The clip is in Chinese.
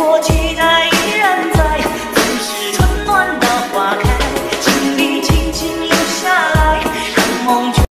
过期。